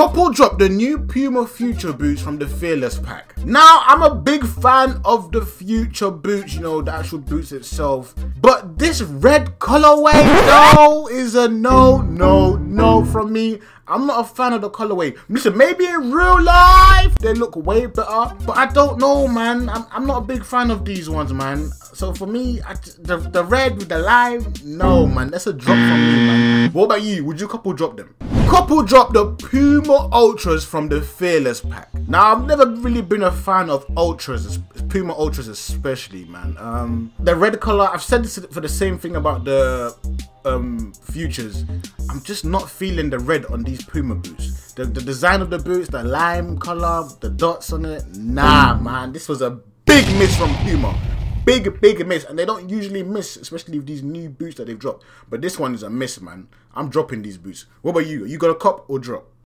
Couple dropped the new Puma Future boots from the Fearless pack. Now, I'm a big fan of the Future boots, you know, the actual boots itself. But this red colorway, no, is a no, no, no from me. I'm not a fan of the colorway. Listen, maybe in real life they look way better, but I don't know, man. I'm, I'm not a big fan of these ones, man. So for me, I, the, the red with the lime, no, man. That's a drop from me, man. What about you? Would you couple drop them? Couple drop the Puma Ultras from the Fearless pack. Now, I've never really been a fan of Ultras, Puma Ultras especially, man. Um, the red color, I've said this for the same thing about the um, futures. I'm just not feeling the red on these Puma boots. The, the design of the boots, the lime color, the dots on it, nah, man. This was a big miss from Puma big, big miss. And they don't usually miss, especially with these new boots that they've dropped. But this one is a miss, man. I'm dropping these boots. What about you? You got a cop or drop?